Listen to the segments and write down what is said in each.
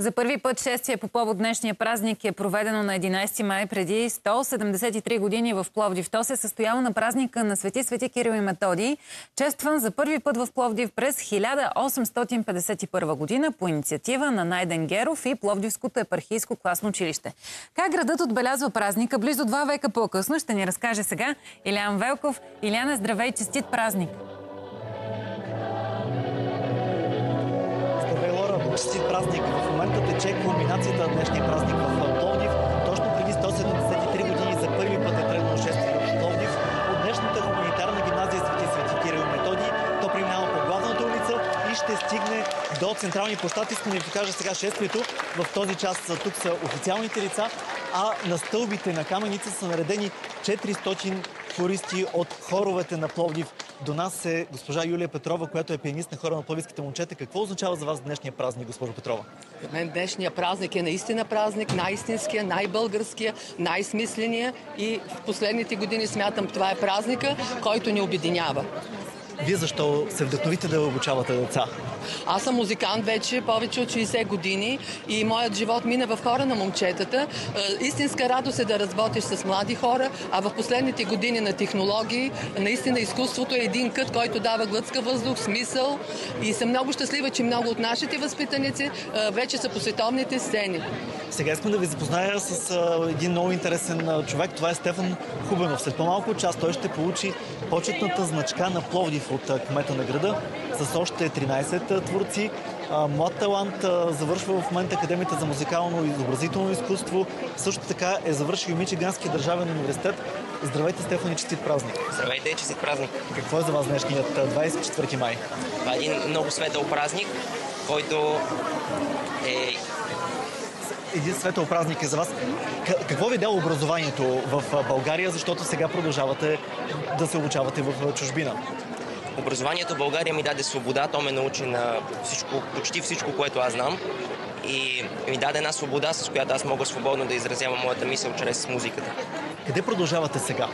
За първи път шествие по повод днешния празник е проведено на 11 май преди 173 години в Пловдив. То се състоява на празника на Свети Свети Кирил и Методий, честван за първи път в Пловдив през 1851 година по инициатива на Найден Геров и Пловдивското епархийско класно училище. Как градът отбелязва празника близо два века по-късно, ще ни разкаже сега Илян Велков. Иляна, здравей, честит празник! Честит празник. В момента тече кулминацията на днешния празник в Пловдив. Точно преди 173 години за първи път е тръгнало шествие в Пловдив. От днешната хуманитарна гимназия Свети Свети Кирил Методи. То преминава по главната улица и ще стигне до централни площад. Искам да ви покажа сега шествието. В този час тук са официалните лица, а на стълбите на каменица са наредени 400 хористи от хоровете на Пловдив. До нас е госпожа Юлия Петрова, която е пианист на хора на пловдивските момчета. Какво означава за вас днешния празник, госпожо Петрова? За мен днешния празник е наистина празник, най-истинския, най-българския, най-смисления и в последните години смятам това е празника, който ни обединява. Вие защо се вдъхновите да обучавате деца? Аз съм музикант вече повече от 60 години и моят живот мина в хора на момчетата. Е, истинска радост е да работиш с млади хора, а в последните години на технологии, наистина изкуството е един кът, който дава глътска въздух, смисъл и съм много щастлива, че много от нашите възпитаници е, вече са по световните сцени. Сега искам да ви запозная с един много интересен човек. Това е Стефан Хубенов. След по-малко час той ще получи почетната значка на Пловдив от кмета на града с още 13 творци. Млад талант завършва в момента Академията за музикално и изобразително изкуство. Също така е завършил и Мичиганския държавен университет. Здравейте, Стефани, честит празник! Здравейте, честит празник! Какво е за вас днешният 24 май? Това е един много светъл празник, който е един светъл празник е за вас. Какво ви дава образованието в България, защото сега продължавате да се обучавате в чужбина? Образованието в България ми даде свобода, то ме научи на всичко, почти всичко, което аз знам. И ми даде една свобода, с която аз мога свободно да изразявам моята мисъл чрез музиката. Къде продължавате сега?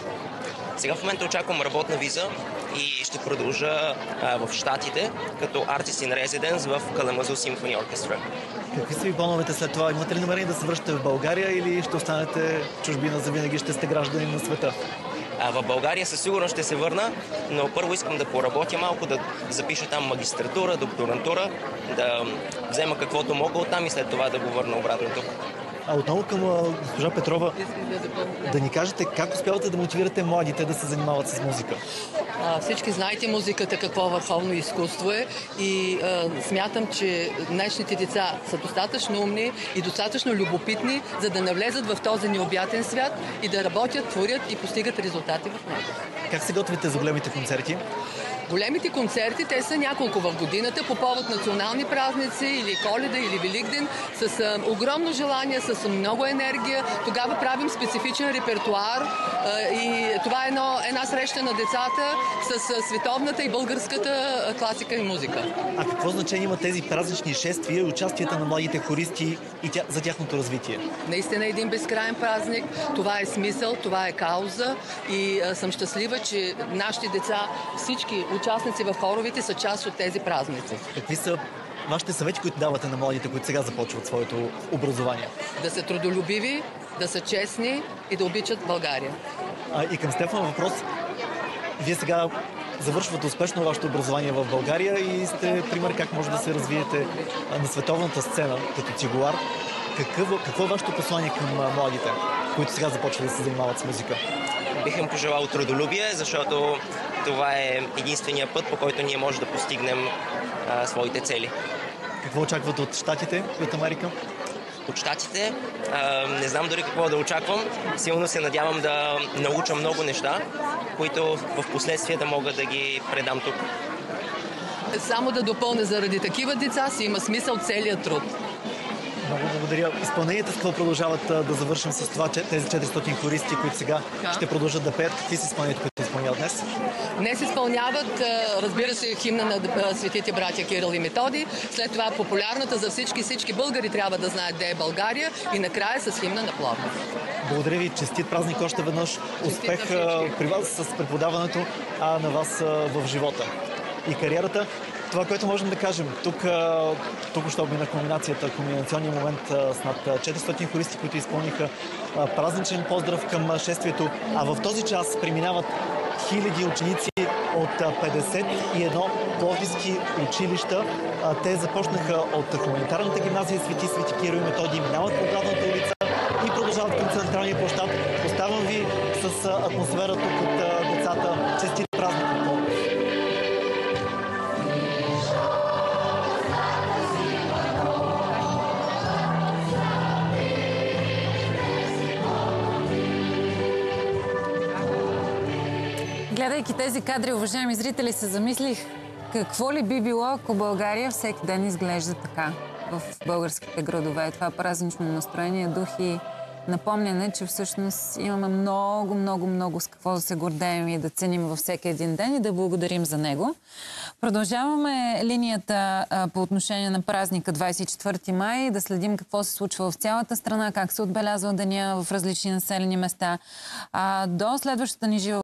Сега в момента очаквам работна виза и ще продължа а, в Штатите като Artist in Residence в Kalamazoo Symphony Orchestra. Какви са ви плановете след това? Имате ли намерение да се връщате в България или ще останете в чужбина за винаги, ще сте граждани на света? А, в България със сигурност ще се върна, но първо искам да поработя малко, да запиша там магистратура, докторантура, да взема каквото мога оттам и след това да го върна обратно тук. А отново към госпожа Петрова, да ни кажете как успявате да мотивирате младите да се занимават с музика? Всички знаете музиката какво върховно изкуство е и смятам, че днешните деца са достатъчно умни и достатъчно любопитни, за да навлезат в този необятен свят и да работят, творят и постигат резултати в него. Как се готвите за големите концерти? Големите концерти, те са няколко в годината по повод национални празници или Коледа или Великден, с огромно желание, с много енергия. Тогава правим специфичен репертуар и това е едно, една среща на децата с световната и българската класика и музика. А какво значение има тези празнични шествия и участията на младите хористи и тя, за тяхното развитие? Наистина е един безкрайен празник. Това е смисъл, това е кауза и съм щастлива, че нашите деца, всички участници в хоровите са част от тези празници. Какви са вашите съвети, които давате на младите, които сега започват своето образование? Да са трудолюбиви, да са честни и да обичат България. А, и към Стефан въпрос. Вие сега завършвате успешно вашето образование в България и сте пример как може да се развиете на световната сцена като цигулар. Какво, какво е вашето послание към младите, които сега започват да се занимават с музика? Бих им пожелал трудолюбие, защото това е единствения път, по който ние можем да постигнем а, своите цели. Какво очаквате от Штатите и от Америка? От Штатите а, не знам дори какво да очаквам. Силно се надявам да науча много неща, които в последствие да мога да ги предам тук. Само да допълня, заради такива деца си има смисъл целият труд. Много благодаря. Изпълненията с какво продължават да завършим с това, че тези 400 хористи, които сега да. ще продължат да пеят? Какви са изпълненията, които изпълняват днес? Днес изпълняват, разбира се, химна на светите братя Кирил и Методи. След това популярната за всички, всички българи трябва да знаят къде е България и накрая с химна на Пловдив. Благодаря ви, честит празник още веднъж. Успех при вас с преподаването, а на вас в живота и кариерата. Това, което можем да кажем, тук, тук що мина кулминацията, кулминационния момент с над а, 400 хористи, които изпълниха празничен поздрав към шествието, а в този час преминават хиляди ученици от а, 51 пловдивски училища. Те започнаха от хуманитарната гимназия Свети Свети Киро и Методий, минават по главната улица и продължават към централния площад. Оставам ви с а, атмосфера тук от децата. Честит празник Гледайки тези кадри, уважаеми зрители, се замислих какво ли би било, ако България всеки ден изглежда така в българските градове. Това празнично настроение, дух и напомняне, че всъщност имаме много, много, много с какво да се гордеем и да ценим във всеки един ден и да благодарим за него. Продължаваме линията а, по отношение на празника 24 май, да следим какво се случва в цялата страна, как се отбелязва деня в различни населени места. А, до следващата ни жива